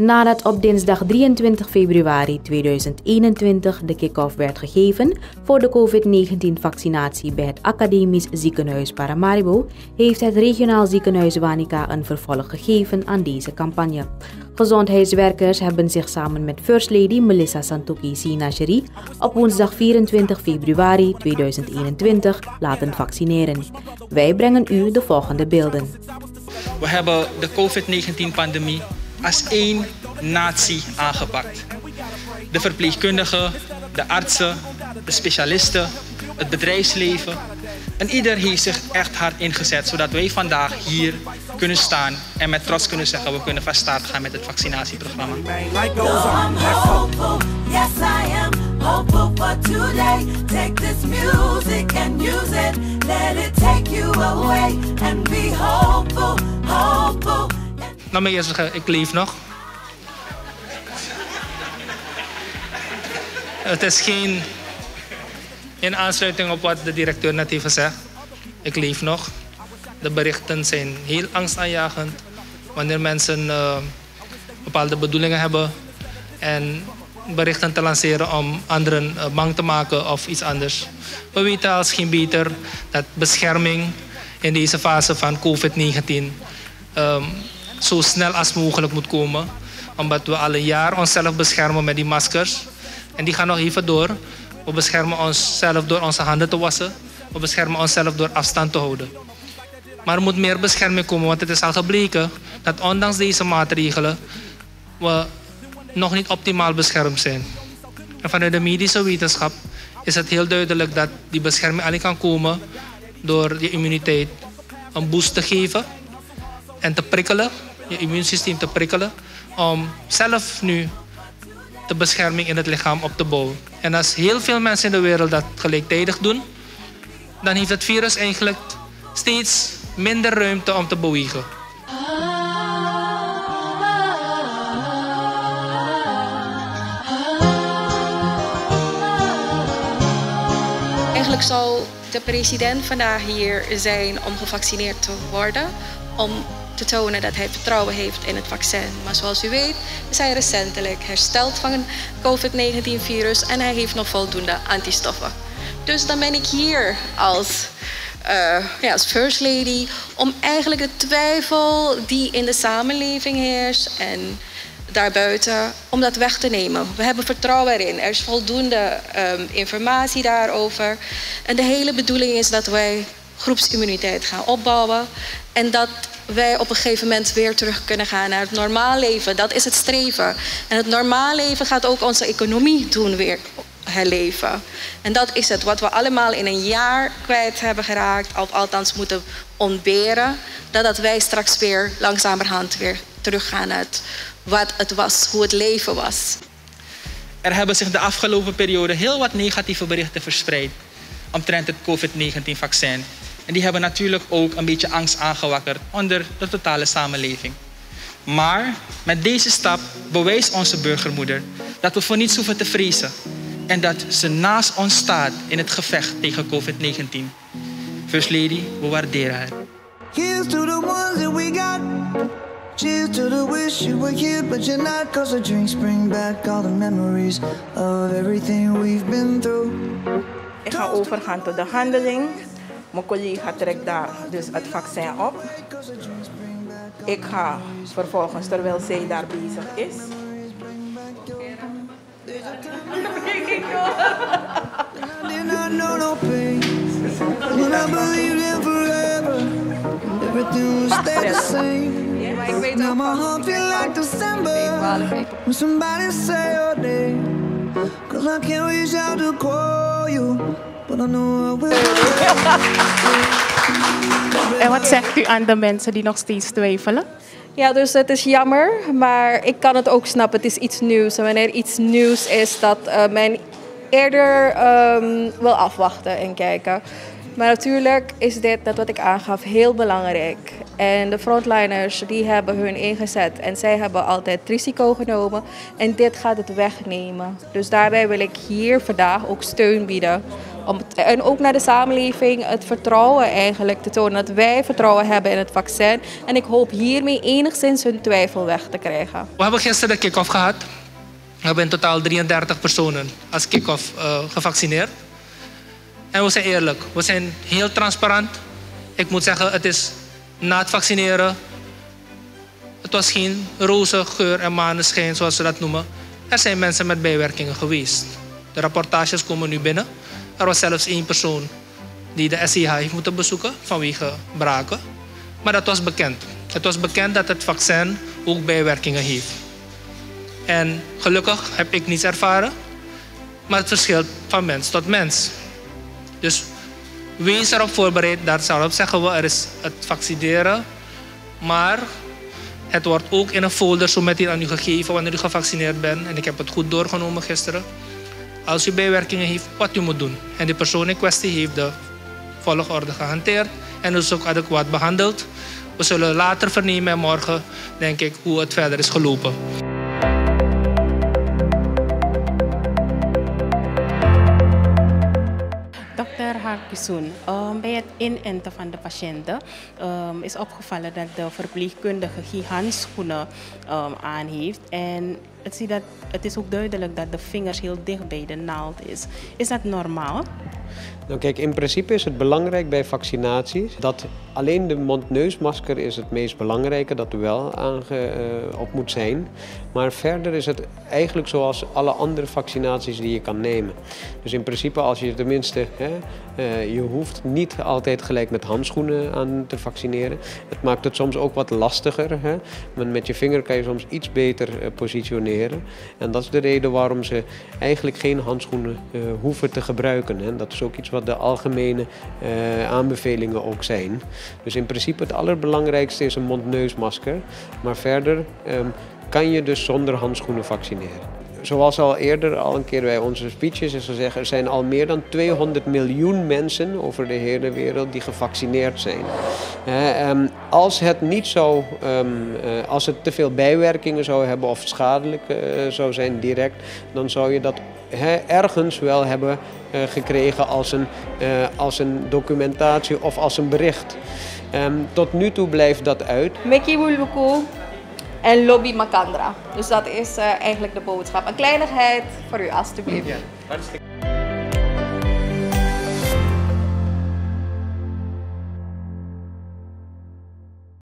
Nadat op dinsdag 23 februari 2021 de kick-off werd gegeven voor de COVID-19-vaccinatie bij het Academisch Ziekenhuis Paramaribo, heeft het regionaal ziekenhuis Wanica een vervolg gegeven aan deze campagne. Gezondheidswerkers hebben zich samen met First Lady Melissa Santuki Sinacheri op woensdag 24 februari 2021 laten vaccineren. Wij brengen u de volgende beelden. We hebben de COVID-19-pandemie als één natie aangepakt. De verpleegkundigen, de artsen, de specialisten, het bedrijfsleven. En ieder heeft zich echt hard ingezet zodat wij vandaag hier kunnen staan en met trots kunnen zeggen we kunnen van start gaan met het vaccinatieprogramma. Laat me eerst zeggen, ik leef nog. Het is geen in aansluiting op wat de directeur net heeft gezegd. Ik leef nog. De berichten zijn heel angstaanjagend. Wanneer mensen uh, bepaalde bedoelingen hebben en berichten te lanceren om anderen uh, bang te maken of iets anders. We weten als geen beter dat bescherming in deze fase van COVID-19 um, zo snel als mogelijk moet komen. Omdat we al een jaar onszelf beschermen met die maskers. En die gaan nog even door. We beschermen onszelf door onze handen te wassen. We beschermen onszelf door afstand te houden. Maar er moet meer bescherming komen, want het is al gebleken dat ondanks deze maatregelen we nog niet optimaal beschermd zijn. En vanuit de medische wetenschap is het heel duidelijk dat die bescherming alleen kan komen door je immuniteit een boost te geven en te prikkelen, je immuunsysteem te prikkelen, om zelf nu de bescherming in het lichaam op te bouwen. En als heel veel mensen in de wereld dat gelijktijdig doen, dan heeft het virus eigenlijk steeds minder ruimte om te bewegen. Eigenlijk zou de president vandaag hier zijn om gevaccineerd te worden. Om te tonen dat hij vertrouwen heeft in het vaccin. Maar zoals u weet is hij recentelijk hersteld van een COVID-19-virus en hij heeft nog voldoende antistoffen. Dus dan ben ik hier als, uh, ja, als First Lady om eigenlijk de twijfel die in de samenleving heerst en daarbuiten, om dat weg te nemen. We hebben vertrouwen erin. Er is voldoende um, informatie daarover. En de hele bedoeling is dat wij groepsimmuniteit gaan opbouwen. En dat wij op een gegeven moment weer terug kunnen gaan naar het normaal leven. Dat is het streven. En het normaal leven gaat ook onze economie doen weer herleven. En dat is het wat we allemaal in een jaar kwijt hebben geraakt, of althans moeten ontberen. Dat, dat wij straks weer langzamerhand weer teruggaan naar wat het was, hoe het leven was. Er hebben zich de afgelopen periode heel wat negatieve berichten verspreid omtrent het COVID-19-vaccin. En die hebben natuurlijk ook een beetje angst aangewakkerd onder de totale samenleving. Maar met deze stap bewijst onze burgermoeder dat we voor niets hoeven te vrezen. En dat ze naast ons staat in het gevecht tegen COVID-19. First Lady, we waarderen haar. Here's to the ones that we got. Cheers to the wish you were here, but you're not. Cause the drinks bring back all the memories of everything we've been through. Ik ga overgaan tot de handeling. Mijn collega trekt daar dus het vaccin op. Ik ga vervolgens, terwijl zij daar bezig is. Now my heart feel like December. When somebody say your name. Cause I can't reach out to call you. En wat zegt u aan de mensen die nog steeds twijfelen? Ja, dus het is jammer, maar ik kan het ook snappen. Het is iets nieuws. En wanneer iets nieuws is, dat uh, men eerder um, wil afwachten en kijken. Maar natuurlijk is dit, dat wat ik aangaf, heel belangrijk. En de frontliners die hebben hun ingezet en zij hebben altijd risico genomen. En dit gaat het wegnemen. Dus daarbij wil ik hier vandaag ook steun bieden. Om, en ook naar de samenleving het vertrouwen eigenlijk te tonen. Dat wij vertrouwen hebben in het vaccin. En ik hoop hiermee enigszins hun twijfel weg te krijgen. We hebben gisteren de kick-off gehad. We hebben in totaal 33 personen als kick-off uh, gevaccineerd. En we zijn eerlijk, we zijn heel transparant. Ik moet zeggen, het is na het vaccineren. Het was geen roze geur en maneschijn, zoals ze dat noemen. Er zijn mensen met bijwerkingen geweest. De rapportages komen nu binnen. Er was zelfs één persoon die de SIH heeft moeten bezoeken vanwege braken. Maar dat was bekend. Het was bekend dat het vaccin ook bijwerkingen heeft. En gelukkig heb ik niets ervaren. Maar het verschilt van mens tot mens. Dus wees erop voorbereid. Daarop zeggen we, er is het vaccineren. Maar het wordt ook in een folder zo meteen aan u gegeven wanneer u gevaccineerd bent. En ik heb het goed doorgenomen gisteren. Als u bijwerkingen heeft, wat u moet doen. En de persoon in kwestie heeft de volgorde gehanteerd en is ook adequaat behandeld. We zullen later vernemen en morgen, denk ik, hoe het verder is gelopen. Harkisoen. Um, bij het inenten van de patiënten um, is opgevallen dat de verpleegkundige geen handschoenen um, aan heeft. En het, zie dat, het is ook duidelijk dat de vingers heel dicht bij de naald is. Is dat normaal? Nou kijk, in principe is het belangrijk bij vaccinaties dat alleen de mond-neusmasker is het meest belangrijke, dat er wel uh, op moet zijn. Maar verder is het eigenlijk zoals alle andere vaccinaties die je kan nemen. Dus in principe als je tenminste, hè, uh, je hoeft niet altijd gelijk met handschoenen aan te vaccineren. Het maakt het soms ook wat lastiger. Hè. Met je vinger kan je soms iets beter uh, positioneren. En dat is de reden waarom ze eigenlijk geen handschoenen hoeven te gebruiken. Hè. Dat is ook iets wat de algemene aanbevelingen ook zijn. Dus in principe het allerbelangrijkste is een mond-neusmasker. Maar verder um, kan je dus zonder handschoenen vaccineren. Zoals al eerder al een keer bij onze speeches is gezegd, er zijn al meer dan 200 miljoen mensen over de hele wereld die gevaccineerd zijn. Um, als het niet zo, um, uh, als het te veel bijwerkingen zou hebben of schadelijk uh, zou zijn direct, dan zou je dat ergens wel hebben uh, gekregen als een, als een documentatie of als een bericht. Um, tot nu toe blijft dat uit. Mickey Wulbuku en Lobby Macandra. Dus dat is uh, eigenlijk de boodschap. Een kleinigheid voor u alstublieft. Ja.